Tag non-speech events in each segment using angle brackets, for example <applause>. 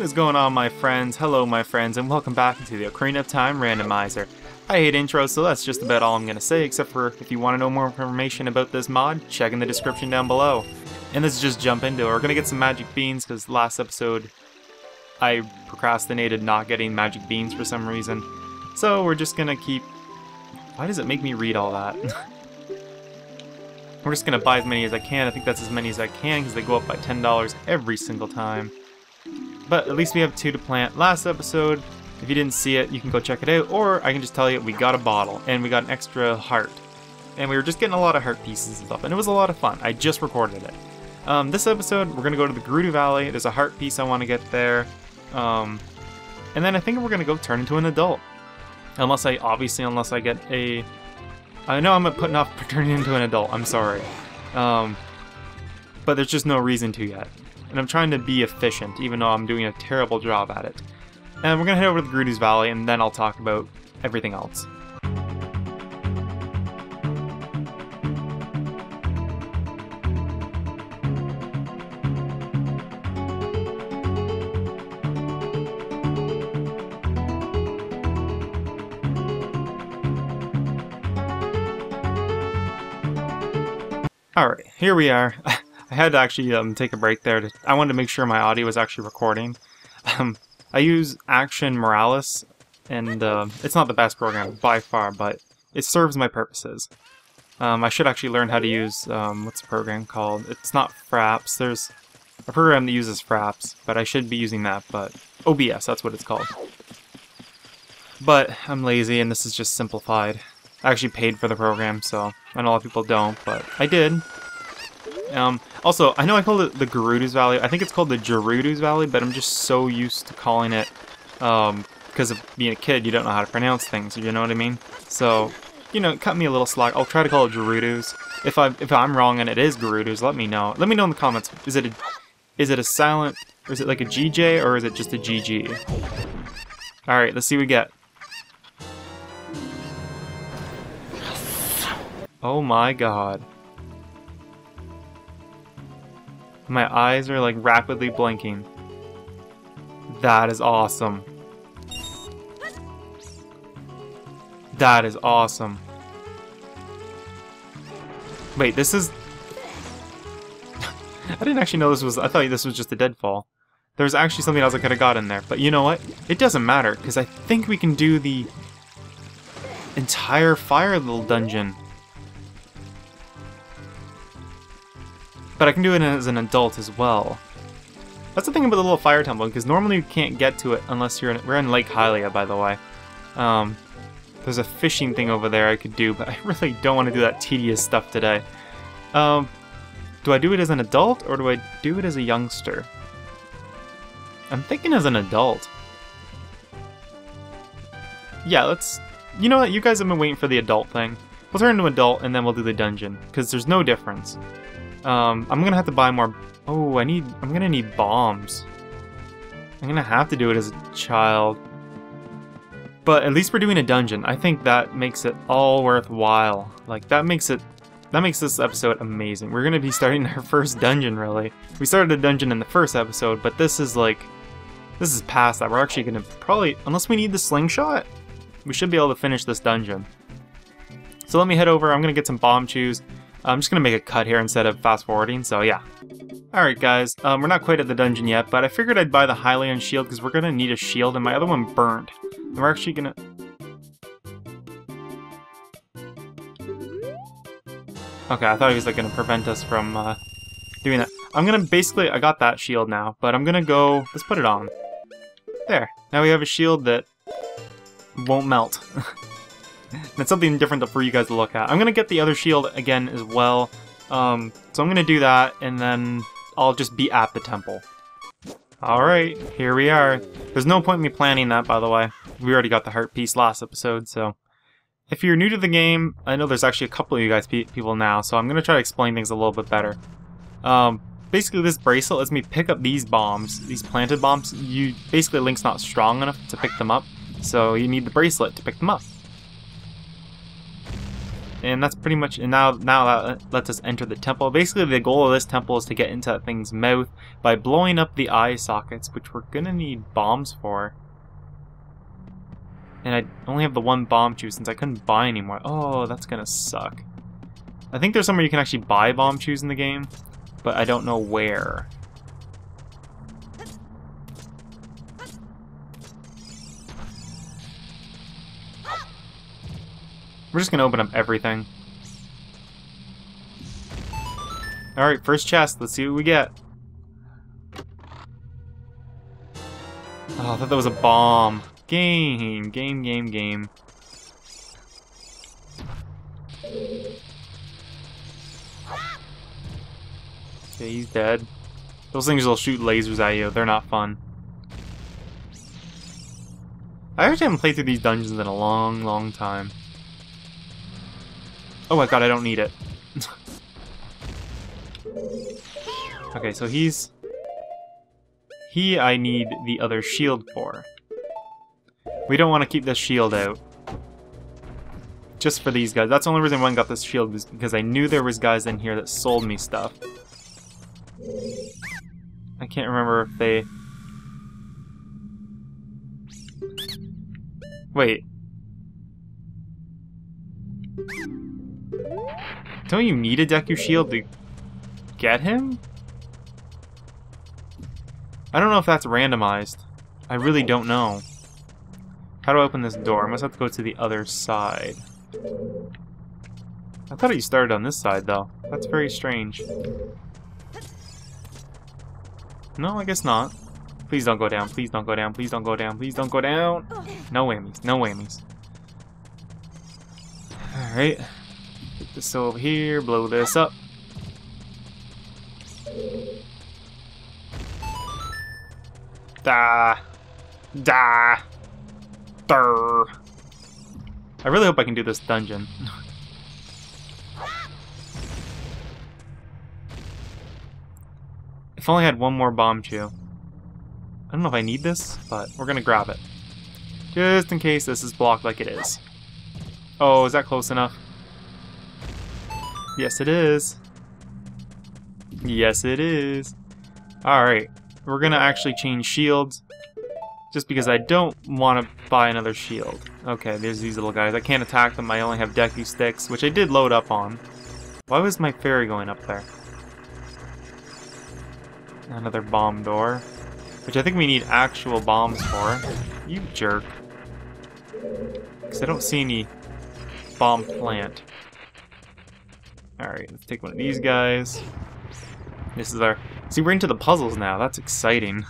What is going on, my friends? Hello, my friends, and welcome back to the Ocarina of Time Randomizer. I hate intros, so that's just about all I'm to say, except for if you want to know more information about this mod, check in the description down below. And let's just jump into it. We're to get some magic beans, because last episode I procrastinated not getting magic beans for some reason. So we're just to keep... Why does it make me read all that? <laughs> we're just to buy as many as I can. I think that's as many as I can, because they go up by $10 every single time. But at least we have two to plant. Last episode, if you didn't see it, you can go check it out, or I can just tell you we got a bottle, and we got an extra heart. And we were just getting a lot of heart pieces and stuff, and it was a lot of fun. I just recorded it. Um, this episode, we're going to go to the Gerudo Valley. There's a heart piece I want to get there. Um, and then I think we're going to go turn into an adult. Unless I, obviously, unless I get a... I know I'm putting off <laughs> turning into an adult, I'm sorry. Um, but there's just no reason to yet and I'm trying to be efficient, even though I'm doing a terrible job at it. And we're gonna head over to the Gerudo's Valley, and then I'll talk about everything else. Alright, here we are. <laughs> I had to actually um, take a break there. To, I wanted to make sure my audio was actually recording. Um, I use Action Morales, and uh, it's not the best program by far, but it serves my purposes. Um, I should actually learn how to use, um, what's the program called? It's not Fraps, there's a program that uses Fraps, but I should be using that, but OBS, that's what it's called. But I'm lazy, and this is just simplified. I actually paid for the program, so I know a lot of people don't, but I did. Um, also, I know I called it the Gerudo's Valley. I think it's called the Gerudo's Valley, but I'm just so used to calling it, um, because of being a kid, you don't know how to pronounce things, you know what I mean? So, you know, cut me a little slack. I'll try to call it Gerudo's. If I if I'm wrong and it is Gerudo's, let me know. Let me know in the comments. Is it a is it a silent or is it like a GJ or is it just a GG? All right, let's see what we get. Oh my god. My eyes are like rapidly blinking. That is awesome. That is awesome. Wait, this is... <laughs> I didn't actually know this was... I thought this was just a deadfall. There was actually something else I could have got in there. But you know what? It doesn't matter, because I think we can do the entire fire little dungeon But I can do it as an adult as well. That's the thing about the little fire temple, because normally you can't get to it unless you're in... We're in Lake Hylia, by the way. Um, there's a fishing thing over there I could do, but <laughs> I really don't want to do that tedious stuff today. Um, do I do it as an adult, or do I do it as a youngster? I'm thinking as an adult. Yeah, let's... You know what? You guys have been waiting for the adult thing. We'll turn into adult, and then we'll do the dungeon, because there's no difference. Um, I'm gonna have to buy more... Oh, I need... I'm gonna need bombs. I'm gonna have to do it as a child. But at least we're doing a dungeon. I think that makes it all worthwhile. Like, that makes it... That makes this episode amazing. We're gonna be starting our first dungeon, really. We started a dungeon in the first episode, but this is like... This is past that. We're actually gonna probably... Unless we need the slingshot, we should be able to finish this dungeon. So let me head over. I'm gonna get some Bombchus. I'm just gonna make a cut here instead of fast forwarding, so yeah. Alright guys, um, we're not quite at the dungeon yet, but I figured I'd buy the Hylian shield because we're gonna need a shield and my other one burned. And we're actually gonna... Okay, I thought he was like gonna prevent us from uh, doing that. I'm gonna basically, I got that shield now, but I'm gonna go, let's put it on. There, now we have a shield that won't melt. <laughs> That's something different for you guys to look at. I'm gonna get the other shield again as well. Um, so I'm gonna do that, and then I'll just be at the temple. Alright, here we are. There's no point in me planning that, by the way. We already got the heart piece last episode, so... If you're new to the game, I know there's actually a couple of you guys pe people now, so I'm gonna try to explain things a little bit better. Um, basically this bracelet lets me pick up these bombs, these planted bombs. You Basically Link's not strong enough to pick them up, so you need the bracelet to pick them up. And that's pretty much, and now, now that lets us enter the temple. Basically, the goal of this temple is to get into that thing's mouth by blowing up the eye sockets, which we're gonna need bombs for. And I only have the one Bombchu since I couldn't buy anymore. Oh, that's gonna suck. I think there's somewhere you can actually buy Bombchus in the game, but I don't know where. We're just gonna open up everything. Alright, first chest. Let's see what we get. Oh, I thought that was a bomb. Game, game, game, game. Okay, he's dead. Those things will shoot lasers at you. They're not fun. I actually haven't played through these dungeons in a long, long time. Oh my god, I don't need it. <laughs> okay, so he's... He I need the other shield for. We don't want to keep this shield out. Just for these guys. That's the only reason why I got this shield was because I knew there was guys in here that sold me stuff. I can't remember if they... Wait. Don't you need a Deku shield to get him? I don't know if that's randomized. I really don't know. How do I open this door? I must have to go to the other side. I thought you started on this side, though. That's very strange. No, I guess not. Please don't go down. Please don't go down. Please don't go down. Please don't go down. No whammies. No whammies. Alright. Get this over here, blow this up. Da. Da. Durr. I really hope I can do this dungeon. if I only had one more Bombchu. I don't know if I need this, but we're gonna grab it. Just in case this is blocked like it is. Oh, is that close enough? Yes, it is. Yes, it is. Alright, we're gonna actually change shields. Just because I don't want to buy another shield. Okay, there's these little guys. I can't attack them, I only have Deku Sticks, which I did load up on. Why was my fairy going up there? Another bomb door. Which I think we need actual bombs for. You jerk. Because I don't see any bomb plant. Alright, let's take one of these guys. This is our... See, we're into the puzzles now. That's exciting.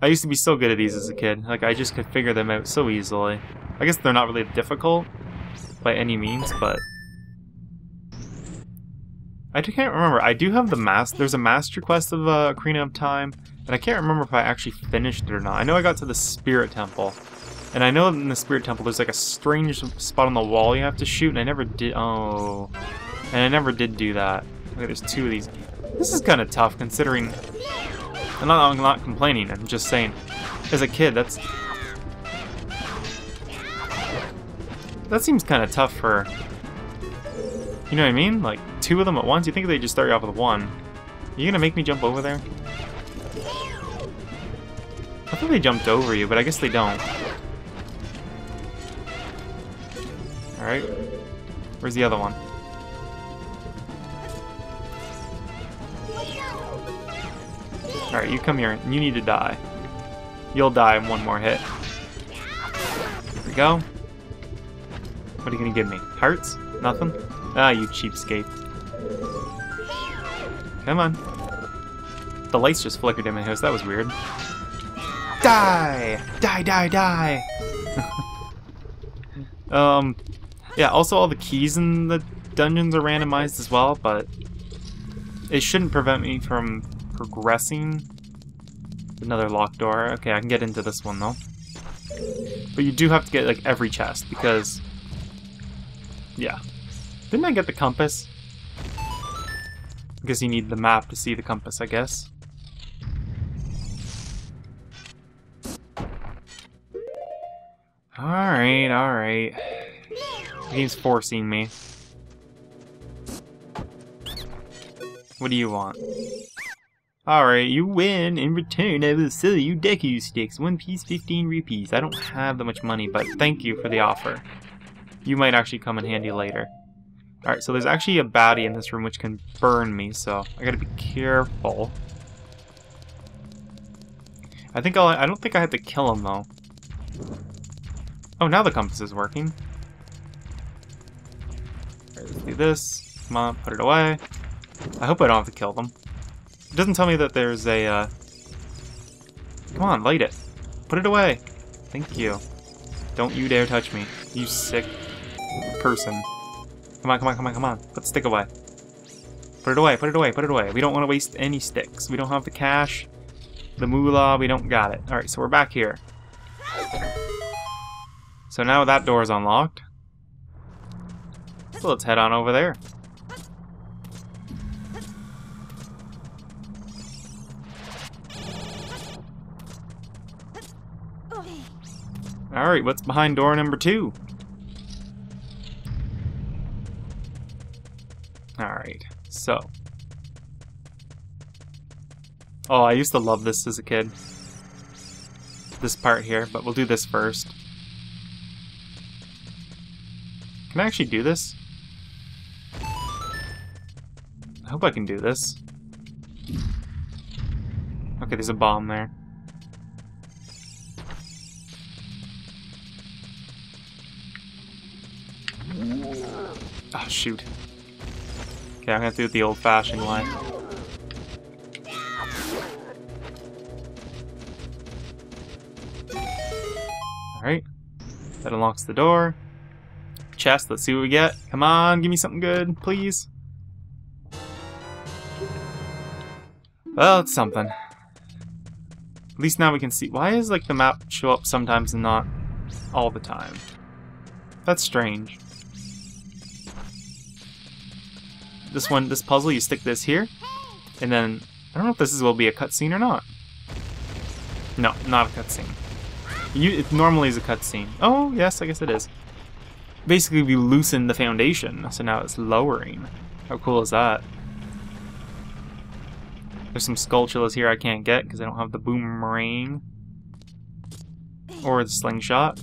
I used to be so good at these as a kid. Like, I just could figure them out so easily. I guess they're not really difficult by any means, but... I can't remember. I do have the master. There's a master quest of uh, Ocarina of Time, and I can't remember if I actually finished it or not. I know I got to the Spirit Temple, and I know in the Spirit Temple there's like a strange spot on the wall you have to shoot, and I never did. Oh, and I never did do that. Okay, there's two of these. This is kind of tough considering. I'm not, I'm not complaining. I'm just saying, as a kid, that's that seems kind of tough for. You know what I mean? Like two of them at once. You think they just start you off with one? Are you gonna make me jump over there? I thought they jumped over you, but I guess they don't. Alright. Where's the other one? Alright, you come here. You need to die. You'll die in one more hit. Here we go. What are you gonna give me? Hearts? Nothing? Ah, you cheapskate. Come on. The lights just flickered in my house. That was weird. Die! Die, die, die! <laughs> um, yeah, also all the keys in the dungeons are randomized as well, but it shouldn't prevent me from progressing. Another locked door. Okay, I can get into this one though. But you do have to get like every chest because, yeah. Didn't I get the compass? Because you need the map to see the compass, I guess. Alright, alright. Game's forcing me. What do you want? Alright, you win. In return, I will sell you Deku sticks. One piece, 15 rupees. I don't have that much money, but thank you for the offer. You might actually come in handy later. Alright, so there's actually a baddie in this room which can burn me, so I gotta be careful. I think I'll, I don't think I have to kill him, though. Oh, now the compass is working. This. Come on, put it away. I hope I don't have to kill them. It doesn't tell me that there's a, uh... Come on, light it. Put it away. Thank you. Don't you dare touch me, you sick person. Come on, come on, come on, come on. Put the stick away. Put it away, put it away, put it away. We don't want to waste any sticks. We don't have the cash, the moolah, we don't got it. Alright, so we're back here. So now that door is unlocked. So let's head on over there. Alright, what's behind door number two? Alright, so. Oh, I used to love this as a kid. This part here, but we'll do this first. Can I actually do this? Hope I can do this. Okay, there's a bomb there. Oh, shoot. Okay, I'm gonna do it the old-fashioned way. Alright. That unlocks the door. Chest, let's see what we get. Come on, give me something good, please. Well, it's something. At least now we can see. Why is like the map show up sometimes and not all the time? That's strange. this one, this puzzle, you stick this here, and then, I don't know if this is, will be a cutscene or not. No, not a cutscene. You, it normally is a cutscene. Oh, yes, I guess it is. Basically, we loosen the foundation, so now it's lowering. How cool is that? There's some Skulltulas here I can't get because I don't have the boomerang. Or the slingshot.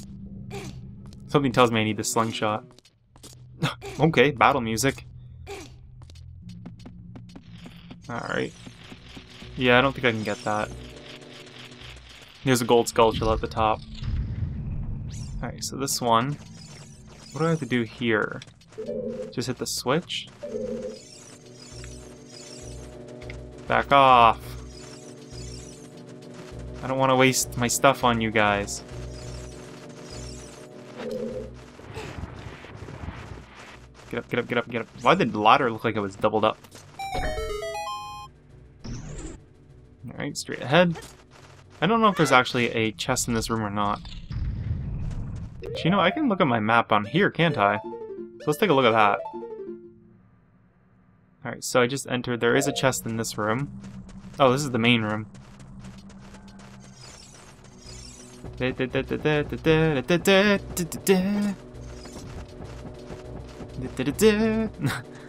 Something tells me I need the slingshot. <laughs> okay, battle music. Alright. Yeah, I don't think I can get that. There's a gold Skulltula at the top. Alright, so this one. What do I have to do here? Just hit the switch? Back off! I don't want to waste my stuff on you guys. Get up, get up, get up, get up. Why did the ladder look like it was doubled up? Alright, straight ahead. I don't know if there's actually a chest in this room or not. But you know, I can look at my map on here, can't I? So let's take a look at that. Alright, so I just entered. There is a chest in this room. Oh, this is the main room.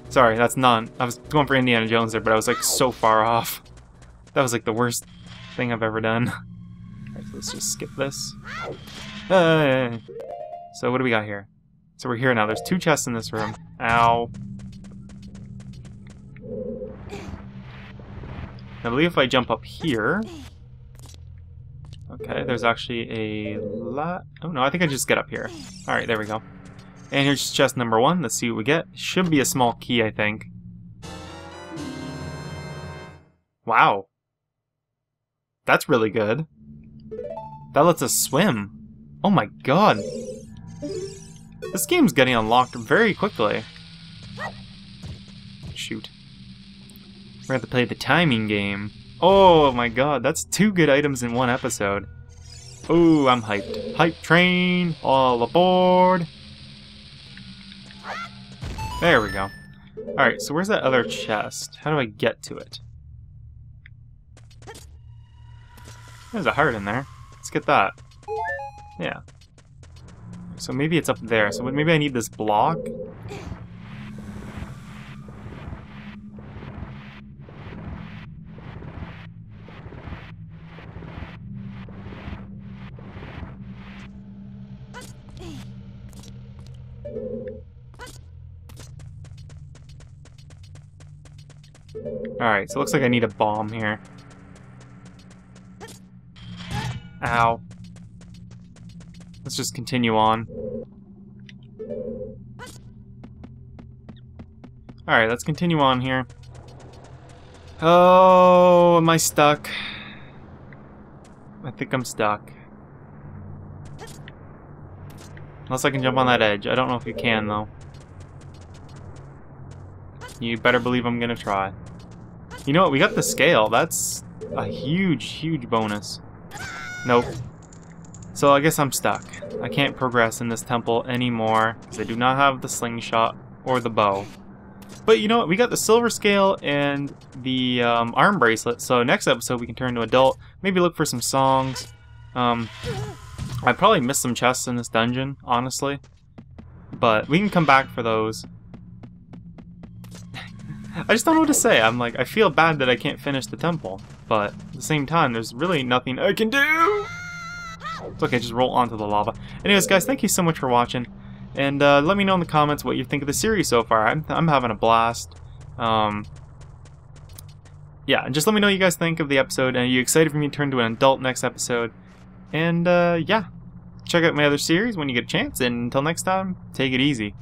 Sorry, that's none. I was going for Indiana Jones there, but I was like so far off. That was like the worst thing I've ever done. So let's just skip this. Uh, so what do we got here? So we're here now. There's two chests in this room. Ow. I believe if I jump up here... Okay, there's actually a lot... Oh no, I think I just get up here. Alright, there we go. And here's chest number one. Let's see what we get. Should be a small key, I think. Wow. That's really good. That lets us swim. Oh my god. This game's getting unlocked very quickly. Shoot. We're gonna have to play the timing game. Oh my god, that's two good items in one episode. Oh, I'm hyped. Hype train, all aboard. There we go. Alright, so where's that other chest? How do I get to it? There's a heart in there. Let's get that. Yeah. So maybe it's up there. So maybe I need this block? Alright, so it looks like I need a bomb here. Ow. Let's just continue on. Alright, let's continue on here. Oh, am I stuck? I think I'm stuck. Unless I can jump on that edge. I don't know if you can, though. You better believe I'm gonna try. You know what? We got the scale. That's a huge, huge bonus. Nope. So I guess I'm stuck. I can't progress in this temple anymore because I do not have the slingshot or the bow. But you know what? We got the silver scale and the um, arm bracelet. So next episode we can turn to adult. Maybe look for some songs. Um, I probably missed some chests in this dungeon, honestly. But we can come back for those. I just don't know what to say. I'm like, I feel bad that I can't finish the temple. But at the same time, there's really nothing I can do. It's okay, just roll onto the lava. Anyways, guys, thank you so much for watching. And uh, let me know in the comments what you think of the series so far. I'm, I'm having a blast. Um, yeah, and just let me know what you guys think of the episode. Are you excited for me to turn to an adult next episode? And uh, yeah, check out my other series when you get a chance. And until next time, take it easy.